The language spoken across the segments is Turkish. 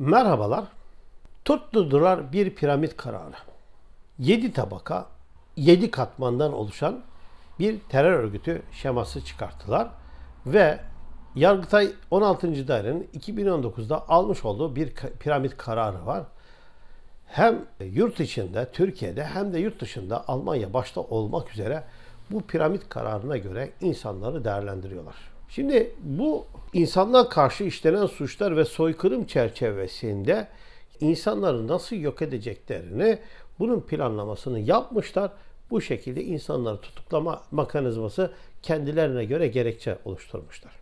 Merhabalar. Tutturdular bir piramit kararı. 7 tabaka, 7 katmandan oluşan bir terör örgütü şeması çıkarttılar ve Yargıtay 16. Dairenin 2019'da almış olduğu bir piramit kararı var. Hem yurt içinde, Türkiye'de hem de yurt dışında Almanya başta olmak üzere bu piramit kararına göre insanları değerlendiriyorlar. Şimdi bu insanlığa karşı işlenen suçlar ve soykırım çerçevesinde insanları nasıl yok edeceklerini bunun planlamasını yapmışlar. Bu şekilde insanları tutuklama mekanizması kendilerine göre gerekçe oluşturmuşlar.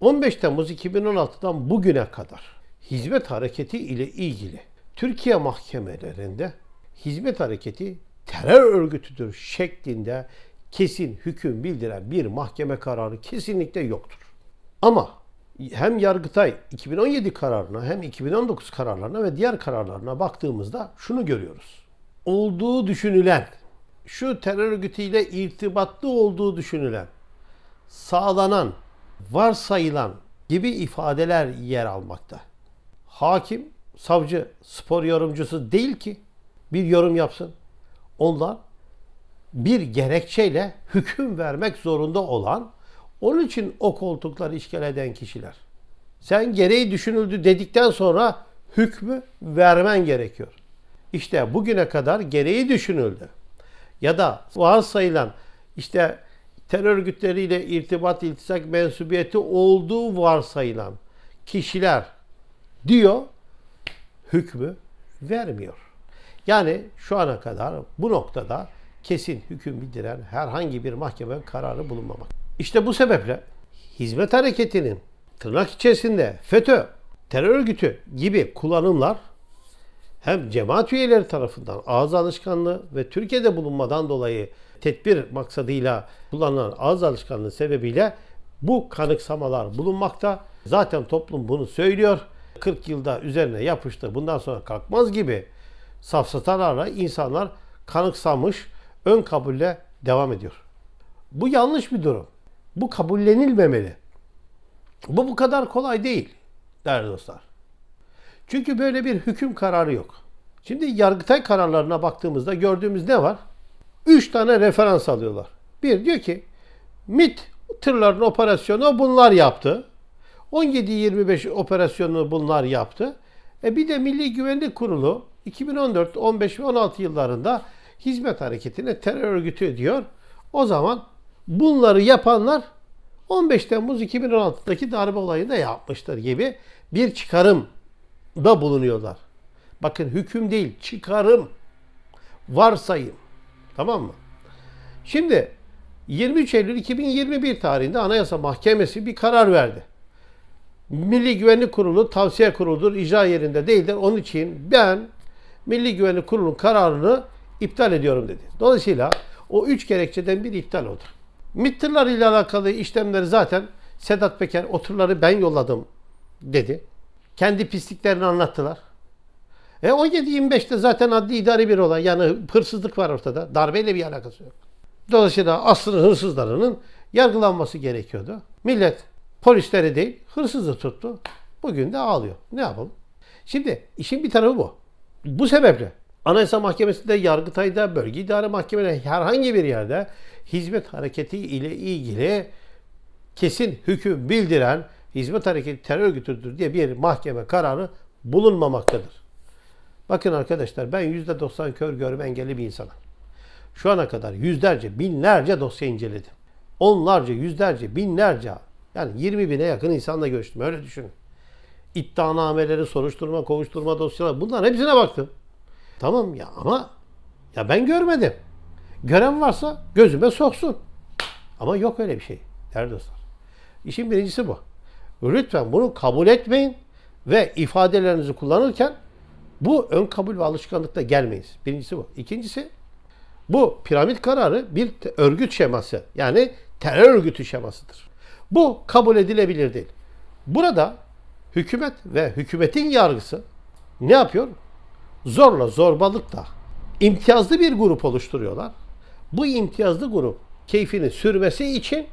15 Temmuz 2016'dan bugüne kadar hizmet hareketi ile ilgili Türkiye mahkemelerinde hizmet hareketi terör örgütüdür şeklinde kesin hüküm bildiren bir mahkeme kararı kesinlikle yoktur. Ama hem Yargıtay 2017 kararına hem 2019 kararlarına ve diğer kararlarına baktığımızda şunu görüyoruz. Olduğu düşünülen, şu terör örgütüyle irtibatlı olduğu düşünülen, sağlanan, varsayılan gibi ifadeler yer almakta. Hakim, savcı, spor yorumcusu değil ki bir yorum yapsın. Onlar bir gerekçeyle hüküm vermek zorunda olan, onun için o koltukları işgal eden kişiler. Sen gereği düşünüldü dedikten sonra hükmü vermen gerekiyor. İşte bugüne kadar gereği düşünüldü. Ya da varsayılan işte terör örgütleriyle irtibat, iltisak mensubiyeti olduğu varsayılan kişiler diyor, hükmü vermiyor. Yani şu ana kadar bu noktada kesin hüküm bildiren herhangi bir mahkeme kararı bulunmamak. İşte bu sebeple hizmet hareketinin tırnak içerisinde FETÖ, terör örgütü gibi kullanımlar hem cemaat üyeleri tarafından ağız alışkanlığı ve Türkiye'de bulunmadan dolayı tedbir maksadıyla kullanılan ağız alışkanlığı sebebiyle bu kanıksamalar bulunmakta. Zaten toplum bunu söylüyor. 40 yılda üzerine yapıştı. Bundan sonra kalkmaz gibi safsatalarla insanlar kanıksamış, ön kabulle devam ediyor. Bu yanlış bir durum. Bu kabullenilmemeli. Bu bu kadar kolay değil değerli dostlar. Çünkü böyle bir hüküm kararı yok. Şimdi Yargıtay kararlarına baktığımızda gördüğümüz ne var? Üç tane referans alıyorlar. Bir diyor ki MIT tırların operasyonu bunlar yaptı. 17-25 operasyonu bunlar yaptı. E bir de Milli Güvenlik Kurulu 2014, 15 ve 16 yıllarında hizmet hareketine terör örgütü diyor. O zaman bunları yapanlar 15 Temmuz 2016'daki darbe olayında yapmıştır gibi bir çıkarım da bulunuyorlar. Bakın hüküm değil, çıkarım, varsayım. Tamam mı? Şimdi 23 Eylül 2021 tarihinde Anayasa Mahkemesi bir karar verdi. Milli Güvenlik Kurulu tavsiye kuruludur, icra yerinde değildir. Onun için ben Milli Güvenlik Kurulu'nun kararını iptal ediyorum dedi. Dolayısıyla o üç gerekçeden biri iptal oldu. MİT ile alakalı işlemleri zaten Sedat Peker o tırları ben yolladım dedi. Kendi pisliklerini anlattılar. E 17-25'te zaten adli idari bir olay. Yani hırsızlık var ortada. Darbeyle bir alakası yok. Dolayısıyla aslında hırsızlarının yargılanması gerekiyordu. Millet polisleri değil hırsızı tuttu. Bugün de ağlıyor. Ne yapalım? Şimdi işin bir tarafı bu. Bu sebeple Anayasa Mahkemesi'nde, Yargıtay'da, Bölge İdare Mahkemeleri herhangi bir yerde hizmet hareketi ile ilgili kesin hüküm bildiren hizmet hareketi terör örgütüdür diye bir mahkeme kararı bulunmamaktadır. Bakın arkadaşlar ben %90 kör görme engelli bir insanım. Şu ana kadar yüzlerce, binlerce dosya inceledim. Onlarca, yüzlerce, binlerce yani 20 bine yakın insanla görüştüm. Öyle düşünün. İddianameleri, soruşturma, kovuşturma dosyaları bunların hepsine baktım. Tamam ya ama ya ben görmedim. Gören varsa gözüme soksun. Ama yok öyle bir şey değerli dostlar. İşin birincisi bu. Lütfen bunu kabul etmeyin ve ifadelerinizi kullanırken bu ön kabul ve alışkanlıkla gelmeyiz. Birincisi bu. İkincisi bu piramit kararı bir örgüt şeması. Yani terör örgütü şemasıdır. Bu kabul edilebilir değil. Burada hükümet ve hükümetin yargısı ne yapıyor? Zorla, zorbalıkla imtiyazlı bir grup oluşturuyorlar. Bu imtiyazlı grup keyfini sürmesi için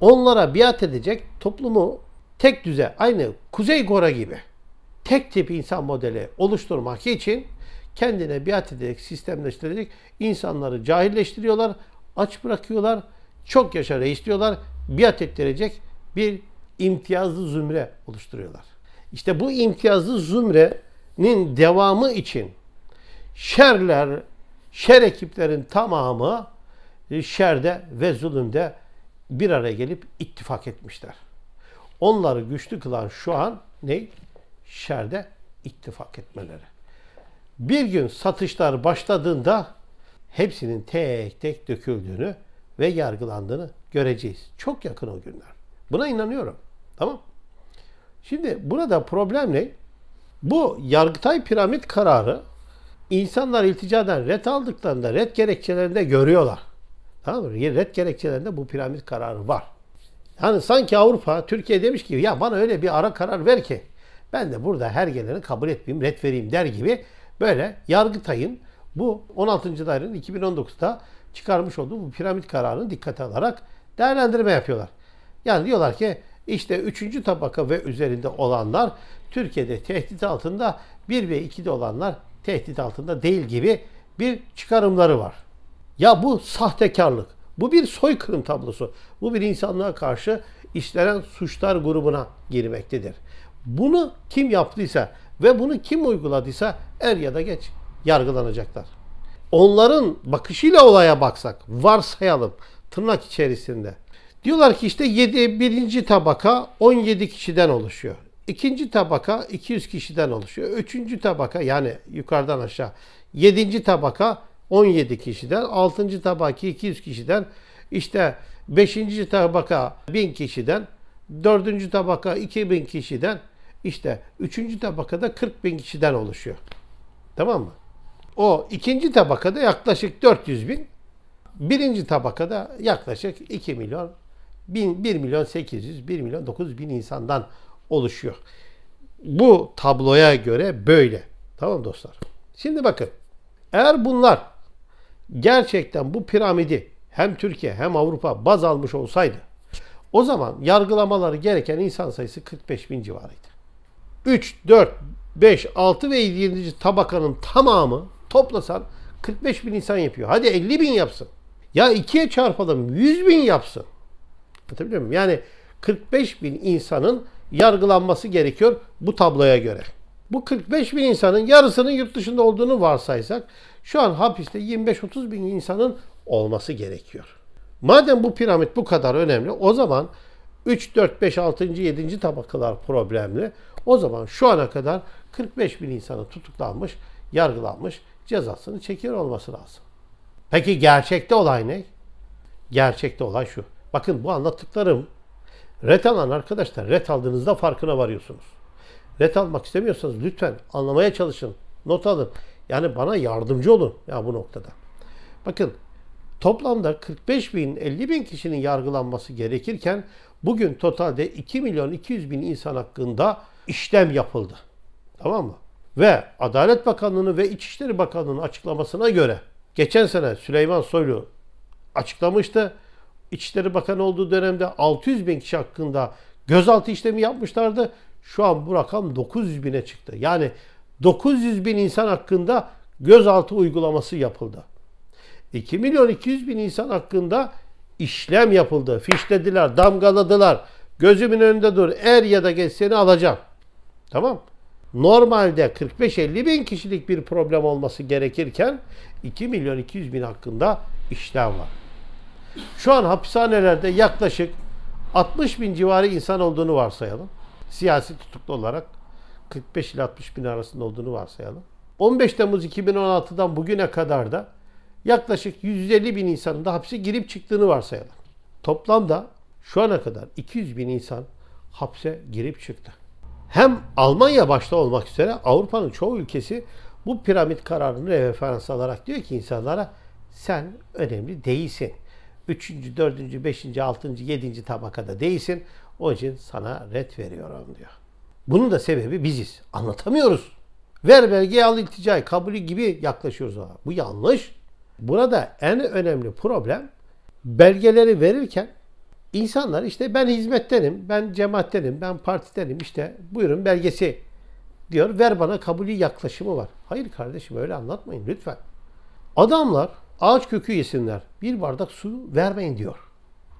onlara biat edecek toplumu tek düze, aynı Kuzey Kore gibi tek tip insan modeli oluşturmak için kendine biat ederek, sistemleştirerek insanları cahilleştiriyorlar, aç bırakıyorlar, çok yaşa reis biat ettirecek bir imtiyazlı zümre oluşturuyorlar. İşte bu imtiyazlı zümrenin devamı için şerler, şer ekiplerin tamamı şerde ve zulümde bir araya gelip ittifak etmişler. Onları güçlü kılan şu an ne? Şerde ittifak etmeleri. Bir gün satışlar başladığında hepsinin tek tek döküldüğünü ve yargılandığını göreceğiz. Çok yakın o günler. Buna inanıyorum. Tamam. Şimdi burada problem ne? Bu Yargıtay piramit kararı insanlar ilticadan red aldıklarında red gerekçelerinde görüyorlar. Tamam mı? Red gerekçelerinde bu piramit kararı var. Yani sanki Avrupa, Türkiye demiş ki ya bana öyle bir ara karar ver ki ben de burada her geleni kabul etmeyeyim, red vereyim der gibi böyle Yargıtay'ın bu 16. dairenin 2019'da çıkarmış olduğu bu piramit kararını dikkate alarak değerlendirme yapıyorlar. Yani diyorlar ki işte 3. tabaka ve üzerinde olanlar Türkiye'de tehdit altında 1 ve 2'de olanlar tehdit altında değil gibi bir çıkarımları var. Ya bu sahtekarlık, bu bir soykırım tablosu. Bu bir insanlığa karşı işlenen suçlar grubuna girmektedir. Bunu kim yaptıysa ve bunu kim uyguladıysa er ya da geç yargılanacaklar. Onların bakışıyla olaya baksak, varsayalım tırnak içerisinde. Diyorlar ki işte 7, birinci tabaka 17 kişiden oluşuyor. İkinci tabaka 200 kişiden oluşuyor. Üçüncü tabaka yani yukarıdan aşağı. Yedinci tabaka 17 kişiden. Altıncı tabaka 200 kişiden. İşte beşinci tabaka 1000 kişiden. Dördüncü tabaka 2000 kişiden. İşte üçüncü tabakada 40 bin kişiden oluşuyor. Tamam mı? O ikinci tabakada yaklaşık 400 bin. Birinci tabakada yaklaşık 2 milyon 1 milyon 800, 1 milyon 900 bin insandan oluşuyor. Bu tabloya göre böyle. Tamam dostlar. Şimdi bakın. Eğer bunlar gerçekten bu piramidi hem Türkiye hem Avrupa baz almış olsaydı o zaman yargılamaları gereken insan sayısı 45 bin civarıydı. 3, 4, 5, 6 ve 7. tabakanın tamamı toplasan 45 bin insan yapıyor. Hadi 50 bin yapsın. Ya ikiye çarpalım 100 bin yapsın. Anlatabiliyor muyum? Yani 45 bin insanın yargılanması gerekiyor bu tabloya göre. Bu 45 bin insanın yarısının yurt dışında olduğunu varsaysak şu an hapiste 25-30 bin insanın olması gerekiyor. Madem bu piramit bu kadar önemli o zaman 3, 4, 5, 6. 7. tabakalar problemli. O zaman şu ana kadar 45 bin insanın tutuklanmış, yargılanmış, cezasını çekiyor olması lazım. Peki gerçekte olay ne? Gerçekte olay şu. Bakın bu anlattıklarım ret alan arkadaşlar ret aldığınızda farkına varıyorsunuz. Ret almak istemiyorsanız lütfen anlamaya çalışın. Not alın. Yani bana yardımcı olun ya bu noktada. Bakın toplamda 45 bin 50 bin kişinin yargılanması gerekirken bugün totalde 2 milyon 200 bin insan hakkında işlem yapıldı. Tamam mı? Ve Adalet Bakanlığı'nın ve İçişleri Bakanlığı'nın açıklamasına göre geçen sene Süleyman Soylu açıklamıştı. İçişleri Bakanı olduğu dönemde 600 bin kişi hakkında gözaltı işlemi yapmışlardı. Şu an bu rakam 900 bine çıktı. Yani 900 bin insan hakkında gözaltı uygulaması yapıldı. 2 milyon 200 bin insan hakkında işlem yapıldı. Fişlediler, damgaladılar. Gözümün önünde dur. Er ya da geç seni alacağım. Tamam. Normalde 45-50 bin kişilik bir problem olması gerekirken 2 milyon 200 bin hakkında işlem var. Şu an hapishanelerde yaklaşık 60 bin civarı insan olduğunu varsayalım. Siyasi tutuklu olarak 45 ile 60 bin arasında olduğunu varsayalım. 15 Temmuz 2016'dan bugüne kadar da yaklaşık 150 bin insanın da hapse girip çıktığını varsayalım. Toplamda şu ana kadar 200 bin insan hapse girip çıktı. Hem Almanya başta olmak üzere Avrupa'nın çoğu ülkesi bu piramit kararını referans alarak diyor ki insanlara sen önemli değilsin. Üçüncü, dördüncü, beşinci, altıncı, yedinci tabakada değilsin. O için sana red veriyorum diyor. Bunun da sebebi biziz. Anlatamıyoruz. Ver belgeyi al ilticayı kabulü gibi yaklaşıyoruz ona. Bu yanlış. Burada en önemli problem belgeleri verirken insanlar işte ben hizmettenim, ben cemaattenim, ben partidenim işte buyurun belgesi diyor ver bana kabulü yaklaşımı var. Hayır kardeşim öyle anlatmayın lütfen. Adamlar ağaç kökü yesinler. Bir bardak su vermeyin diyor.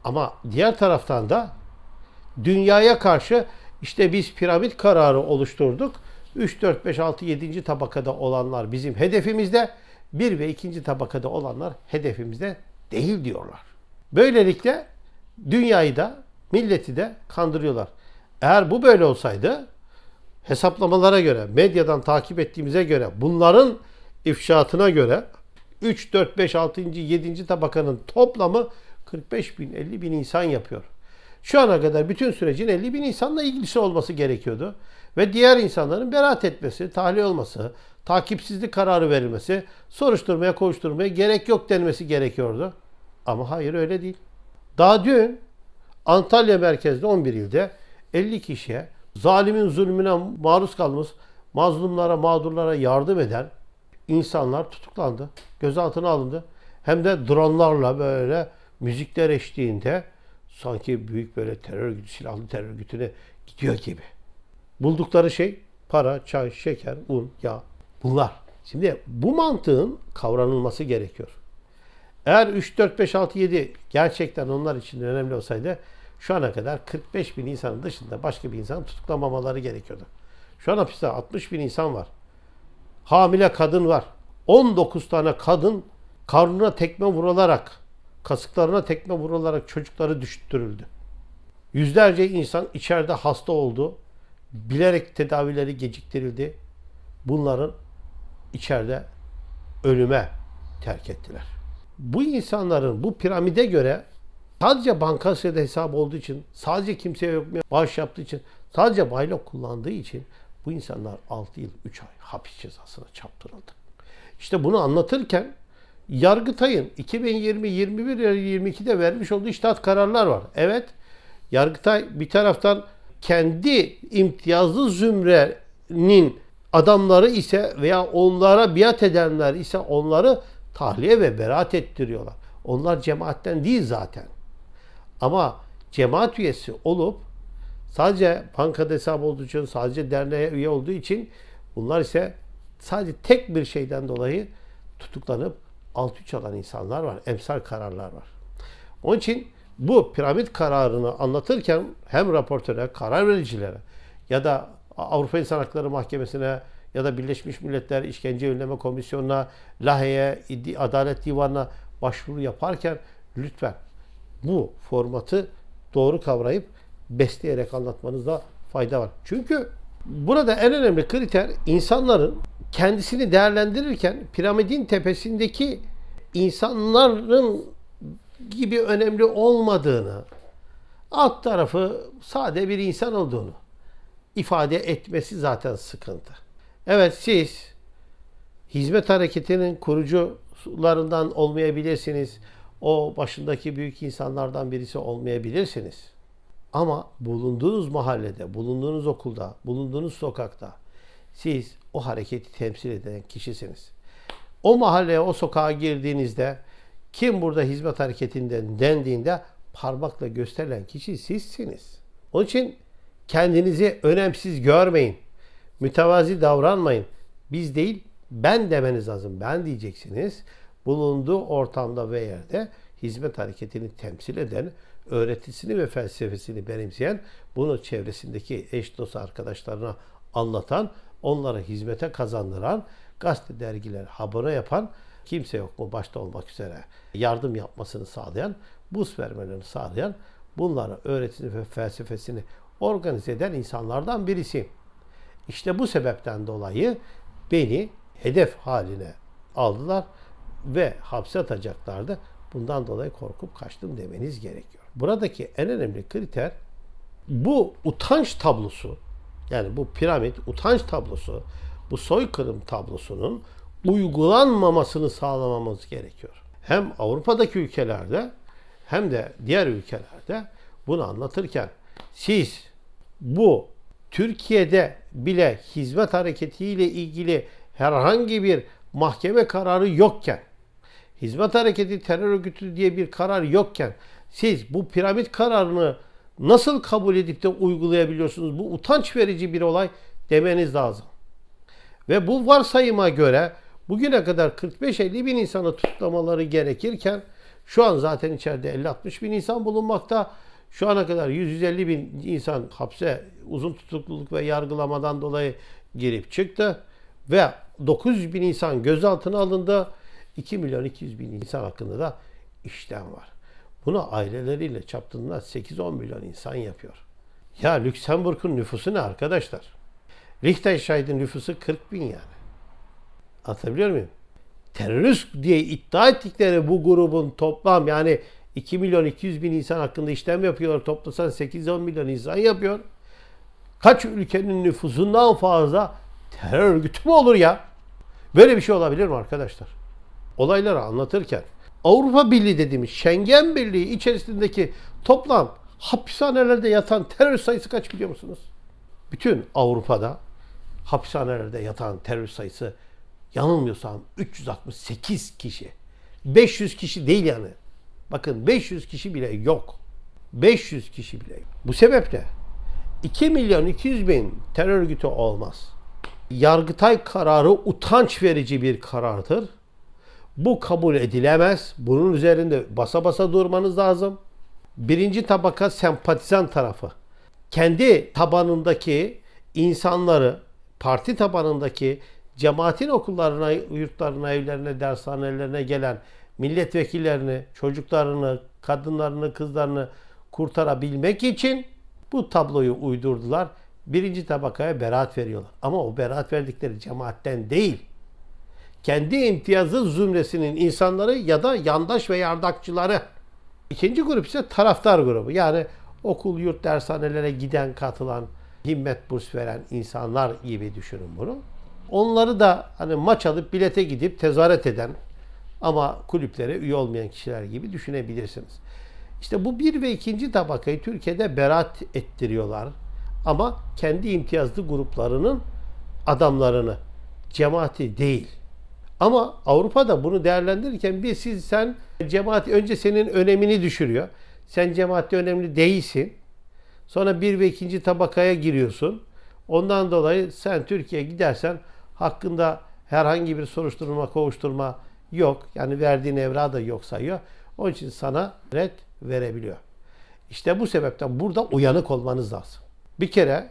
Ama diğer taraftan da dünyaya karşı işte biz piramit kararı oluşturduk. 3, 4, 5, 6, 7. tabakada olanlar bizim hedefimizde. 1 ve 2. tabakada olanlar hedefimizde değil diyorlar. Böylelikle dünyayı da milleti de kandırıyorlar. Eğer bu böyle olsaydı hesaplamalara göre, medyadan takip ettiğimize göre, bunların ifşaatına göre 3, 4, 5, 6. 7. tabakanın toplamı 45 bin, 50 bin insan yapıyor. Şu ana kadar bütün sürecin 50 bin insanla ilgisi olması gerekiyordu. Ve diğer insanların beraat etmesi, tahliye olması, takipsizlik kararı verilmesi, soruşturmaya koşturmaya gerek yok denmesi gerekiyordu. Ama hayır öyle değil. Daha dün Antalya merkezde 11 ilde 50 kişiye zalimin zulmüne maruz kalmış mazlumlara, mağdurlara yardım eden insanlar tutuklandı. Gözaltına alındı. Hem de dronlarla böyle müzikler eşliğinde sanki büyük böyle terör örgütü, silahlı terör örgütüne gidiyor gibi. Buldukları şey para, çay, şeker, un, yağ bunlar. Şimdi bu mantığın kavranılması gerekiyor. Eğer 3, 4, 5, 6, 7 gerçekten onlar için önemli olsaydı şu ana kadar 45 bin insanın dışında başka bir insan tutuklamamaları gerekiyordu. Şu an hapiste 60 bin insan var. Hamile kadın var. 19 tane kadın karnına tekme vurularak, kasıklarına tekme vurularak çocukları düşürüldü. Yüzlerce insan içeride hasta oldu. Bilerek tedavileri geciktirildi. Bunların içeride ölüme terk ettiler. Bu insanların bu piramide göre sadece bankasıyla hesap olduğu için, sadece kimseye yok bağış yaptığı için, sadece baylok kullandığı için bu insanlar 6 yıl 3 ay hapis cezasına çarptırıldı. İşte bunu anlatırken Yargıtay'ın 2020, 21 ve 22'de vermiş olduğu iştahat kararlar var. Evet, Yargıtay bir taraftan kendi imtiyazlı zümrenin adamları ise veya onlara biat edenler ise onları tahliye ve beraat ettiriyorlar. Onlar cemaatten değil zaten. Ama cemaat üyesi olup sadece bankada hesap olduğu için, sadece derneğe üye olduğu için bunlar ise sadece tek bir şeyden dolayı tutuklanıp alt üç alan insanlar var. Emsal kararlar var. Onun için bu piramit kararını anlatırken hem raportöre, karar vericilere ya da Avrupa İnsan Hakları Mahkemesi'ne ya da Birleşmiş Milletler İşkence Önleme Komisyonu'na, LAHE'ye, Adalet Divanı'na başvuru yaparken lütfen bu formatı doğru kavrayıp besleyerek anlatmanızda fayda var. Çünkü burada en önemli kriter insanların kendisini değerlendirirken piramidin tepesindeki insanların gibi önemli olmadığını, alt tarafı sade bir insan olduğunu ifade etmesi zaten sıkıntı. Evet siz hizmet hareketinin kurucularından olmayabilirsiniz. O başındaki büyük insanlardan birisi olmayabilirsiniz. Ama bulunduğunuz mahallede, bulunduğunuz okulda, bulunduğunuz sokakta siz o hareketi temsil eden kişisiniz. O mahalleye, o sokağa girdiğinizde kim burada hizmet hareketinden dendiğinde parmakla gösterilen kişi sizsiniz. Onun için kendinizi önemsiz görmeyin. Mütevazi davranmayın. Biz değil, ben demeniz lazım. Ben diyeceksiniz. Bulunduğu ortamda ve yerde hizmet hareketini temsil eden, öğretisini ve felsefesini benimseyen, bunu çevresindeki eş dost arkadaşlarına anlatan, onlara hizmete kazandıran, gazete dergiler abone yapan, kimse yok mu başta olmak üzere yardım yapmasını sağlayan, burs vermelerini sağlayan, bunlara öğretisini ve felsefesini organize eden insanlardan birisi. İşte bu sebepten dolayı beni hedef haline aldılar ve hapse atacaklardı. Bundan dolayı korkup kaçtım demeniz gerekiyor. Buradaki en önemli kriter bu utanç tablosu yani bu piramit utanç tablosu bu soykırım tablosunun uygulanmamasını sağlamamız gerekiyor. Hem Avrupa'daki ülkelerde hem de diğer ülkelerde bunu anlatırken siz bu Türkiye'de bile hizmet hareketiyle ilgili herhangi bir mahkeme kararı yokken, hizmet hareketi terör örgütü diye bir karar yokken siz bu piramit kararını nasıl kabul edip de uygulayabiliyorsunuz? Bu utanç verici bir olay demeniz lazım. Ve bu varsayıma göre bugüne kadar 45-50 bin insanı tutuklamaları gerekirken şu an zaten içeride 50-60 bin insan bulunmakta. Şu ana kadar 150 bin insan hapse uzun tutukluluk ve yargılamadan dolayı girip çıktı. Ve 900 bin insan gözaltına alındı. 2 milyon 200 bin insan hakkında da işlem var. Bunu aileleriyle çaptığında 8-10 milyon insan yapıyor. Ya Lüksemburg'un nüfusu ne arkadaşlar? Liechtenstein'in nüfusu 40 bin yani. Anlatabiliyor muyum? Terörist diye iddia ettikleri bu grubun toplam yani 2 milyon 200 bin insan hakkında işlem yapıyor. Toplasan 8-10 milyon insan yapıyor. Kaç ülkenin nüfusundan fazla terör örgütü mü olur ya? Böyle bir şey olabilir mi arkadaşlar? Olayları anlatırken Avrupa Birliği dediğimiz Schengen Birliği içerisindeki toplam hapishanelerde yatan terör sayısı kaç biliyor musunuz? Bütün Avrupa'da hapishanelerde yatan terör sayısı yanılmıyorsam 368 kişi. 500 kişi değil yani. Bakın 500 kişi bile yok. 500 kişi bile yok. Bu sebeple 2 milyon 200 bin terör örgütü olmaz. Yargıtay kararı utanç verici bir karardır. Bu kabul edilemez. Bunun üzerinde basa basa durmanız lazım. Birinci tabaka sempatizan tarafı. Kendi tabanındaki insanları, parti tabanındaki cemaatin okullarına, yurtlarına, evlerine, dershanelerine gelen milletvekillerini, çocuklarını, kadınlarını, kızlarını kurtarabilmek için bu tabloyu uydurdular. Birinci tabakaya beraat veriyorlar. Ama o beraat verdikleri cemaatten değil. Kendi imtiyazı zümresinin insanları ya da yandaş ve yardakçıları. İkinci grup ise taraftar grubu. Yani okul, yurt, dershanelere giden, katılan, himmet burs veren insanlar gibi düşünün bunu. Onları da hani maç alıp bilete gidip tezahürat eden ama kulüplere üye olmayan kişiler gibi düşünebilirsiniz. İşte bu bir ve ikinci tabakayı Türkiye'de beraat ettiriyorlar. Ama kendi imtiyazlı gruplarının adamlarını, cemaati değil. Ama Avrupa'da bunu değerlendirirken bir siz sen cemaat önce senin önemini düşürüyor. Sen cemaatte önemli değilsin. Sonra bir ve ikinci tabakaya giriyorsun. Ondan dolayı sen Türkiye'ye gidersen hakkında herhangi bir soruşturma, kovuşturma yok. Yani verdiğin evra da yok sayıyor. Onun için sana red verebiliyor. İşte bu sebepten burada uyanık olmanız lazım. Bir kere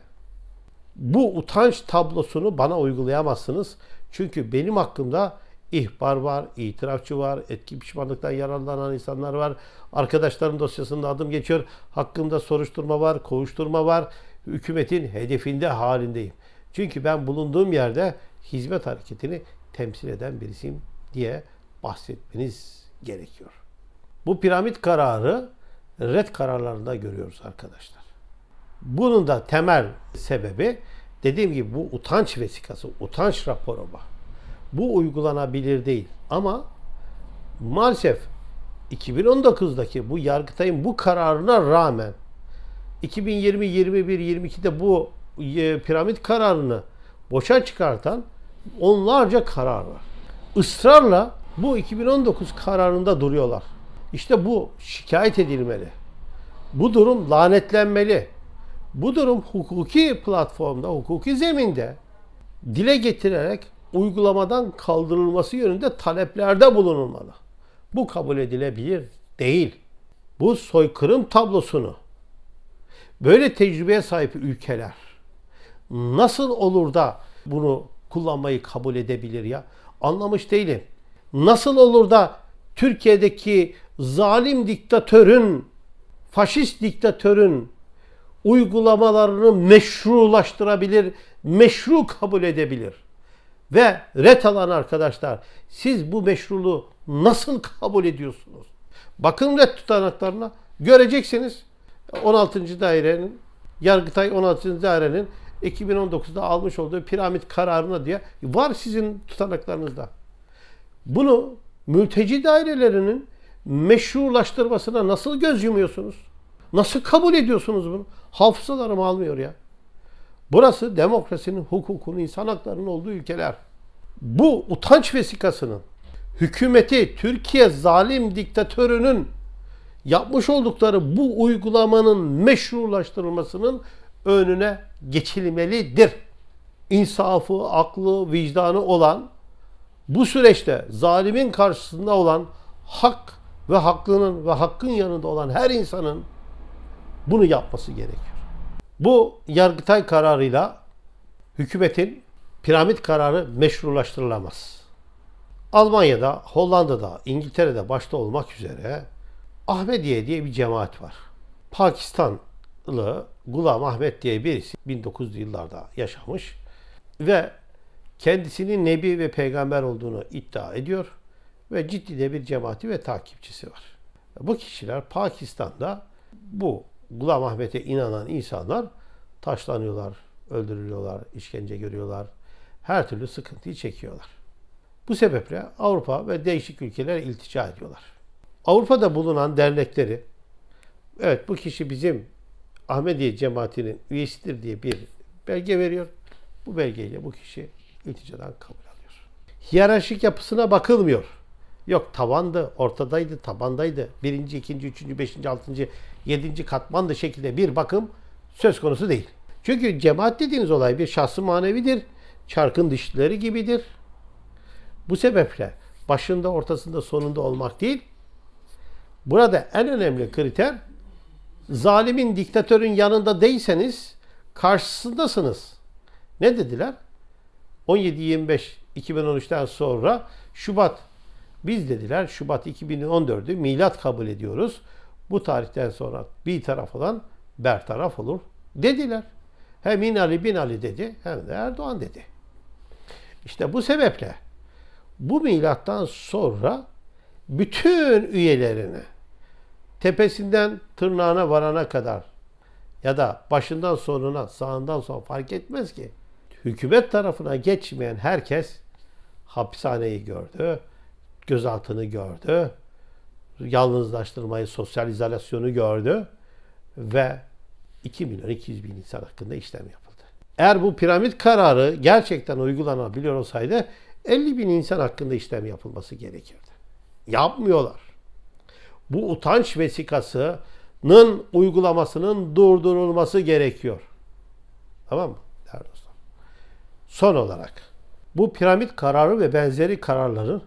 bu utanç tablosunu bana uygulayamazsınız. Çünkü benim hakkımda ihbar var, itirafçı var, etki pişmanlıktan yararlanan insanlar var. Arkadaşlarım dosyasında adım geçiyor. Hakkımda soruşturma var, kovuşturma var. Hükümetin hedefinde halindeyim. Çünkü ben bulunduğum yerde hizmet hareketini temsil eden birisiyim diye bahsetmeniz gerekiyor. Bu piramit kararı red kararlarında görüyoruz arkadaşlar. Bunun da temel sebebi dediğim gibi bu utanç vesikası, utanç raporu var. Bu uygulanabilir değil. Ama maalesef 2019'daki bu Yargıtay'ın bu kararına rağmen 2020, 21, 22'de bu e, piramit kararını boşa çıkartan onlarca karar var. Israrla bu 2019 kararında duruyorlar. İşte bu şikayet edilmeli. Bu durum lanetlenmeli. Bu durum hukuki platformda, hukuki zeminde dile getirerek uygulamadan kaldırılması yönünde taleplerde bulunulmalı. Bu kabul edilebilir değil. Bu soykırım tablosunu böyle tecrübeye sahip ülkeler nasıl olur da bunu kullanmayı kabul edebilir ya? Anlamış değilim. Nasıl olur da Türkiye'deki zalim diktatörün, faşist diktatörün uygulamalarını meşrulaştırabilir, meşru kabul edebilir. Ve ret alan arkadaşlar siz bu meşruluğu nasıl kabul ediyorsunuz? Bakın ret tutanaklarına göreceksiniz 16. dairenin Yargıtay 16. dairenin 2019'da almış olduğu piramit kararına diye var sizin tutanaklarınızda. Bunu mülteci dairelerinin meşrulaştırmasına nasıl göz yumuyorsunuz? Nasıl kabul ediyorsunuz bunu? Hafızalarım almıyor ya. Burası demokrasinin, hukukun, insan haklarının olduğu ülkeler. Bu utanç vesikasının hükümeti, Türkiye zalim diktatörünün yapmış oldukları bu uygulamanın meşrulaştırılmasının önüne geçilmelidir. insafı, aklı, vicdanı olan bu süreçte zalimin karşısında olan hak ve haklının ve hakkın yanında olan her insanın bunu yapması gerekiyor. Bu Yargıtay kararıyla hükümetin piramit kararı meşrulaştırılamaz. Almanya'da, Hollanda'da, İngiltere'de başta olmak üzere Ahmediye diye bir cemaat var. Pakistanlı Gulam Ahmet diye birisi 1900'lü yıllarda yaşamış ve kendisinin nebi ve peygamber olduğunu iddia ediyor ve ciddi de bir cemaati ve takipçisi var. Bu kişiler Pakistan'da bu Gulam Ahmet'e inanan insanlar taşlanıyorlar, öldürülüyorlar, işkence görüyorlar. Her türlü sıkıntıyı çekiyorlar. Bu sebeple Avrupa ve değişik ülkeler iltica ediyorlar. Avrupa'da bulunan dernekleri evet bu kişi bizim Ahmediye cemaatinin üyesidir diye bir belge veriyor. Bu belgeyle bu kişi ilticadan kabul alıyor. Hiyerarşik yapısına bakılmıyor. Yok tavandı, ortadaydı, tabandaydı. Birinci, ikinci, üçüncü, beşinci, altıncı, yedinci katmandı şekilde bir bakım söz konusu değil. Çünkü cemaat dediğiniz olay bir şahsı manevidir. Çarkın dişlileri gibidir. Bu sebeple başında, ortasında, sonunda olmak değil. Burada en önemli kriter zalimin, diktatörün yanında değilseniz karşısındasınız. Ne dediler? 17-25-2013'ten sonra Şubat biz dediler Şubat 2014'ü milat kabul ediyoruz. Bu tarihten sonra bir taraf olan bertaraf olur dediler. Hem İnali bin Ali dedi hem de Erdoğan dedi. İşte bu sebeple bu milattan sonra bütün üyelerini tepesinden tırnağına varana kadar ya da başından sonuna sağından sonra fark etmez ki hükümet tarafına geçmeyen herkes hapishaneyi gördü, gözaltını gördü, yalnızlaştırmayı, sosyal izolasyonu gördü ve 2 milyon 200 bin insan hakkında işlem yapıldı. Eğer bu piramit kararı gerçekten uygulanabiliyor olsaydı 50 bin insan hakkında işlem yapılması gerekirdi. Yapmıyorlar. Bu utanç vesikasının uygulamasının durdurulması gerekiyor. Tamam mı? Değerli dostlar. Son olarak bu piramit kararı ve benzeri kararları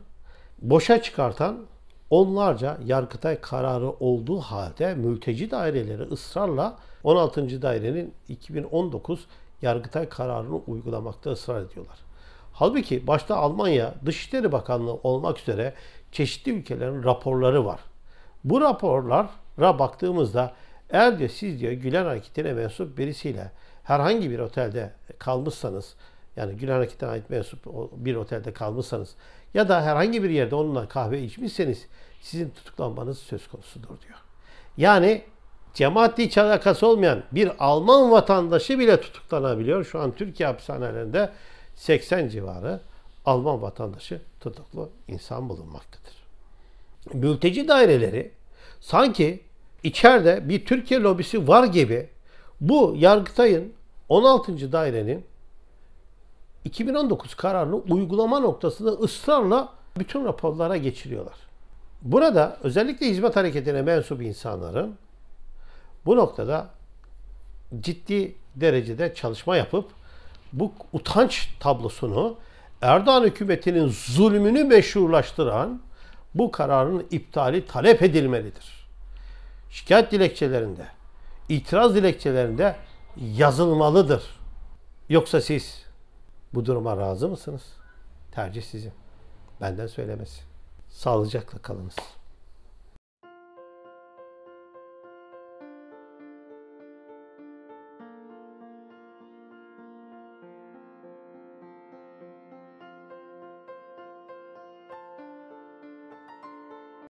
boşa çıkartan onlarca Yargıtay kararı olduğu halde mülteci daireleri ısrarla 16. dairenin 2019 Yargıtay kararını uygulamakta ısrar ediyorlar. Halbuki başta Almanya Dışişleri Bakanlığı olmak üzere çeşitli ülkelerin raporları var. Bu raporlara baktığımızda eğer diyor siz diyor Gülen Hareketi'ne mensup birisiyle herhangi bir otelde kalmışsanız yani Gülen Hareketi'ne ait mensup bir otelde kalmışsanız ya da herhangi bir yerde onunla kahve içmişseniz sizin tutuklanmanız söz konusudur diyor. Yani cemaatle hiç alakası olmayan bir Alman vatandaşı bile tutuklanabiliyor. Şu an Türkiye hapishanelerinde 80 civarı Alman vatandaşı tutuklu insan bulunmaktadır. Mülteci daireleri sanki içeride bir Türkiye lobisi var gibi bu Yargıtay'ın 16. dairenin 2019 kararını uygulama noktasında ısrarla bütün raporlara geçiriyorlar. Burada özellikle hizmet hareketine mensup insanların bu noktada ciddi derecede çalışma yapıp bu utanç tablosunu Erdoğan hükümetinin zulmünü meşrulaştıran bu kararın iptali talep edilmelidir. Şikayet dilekçelerinde, itiraz dilekçelerinde yazılmalıdır. Yoksa siz bu duruma razı mısınız? Tercih sizin. Benden söylemesi. Sağlıcakla kalınız.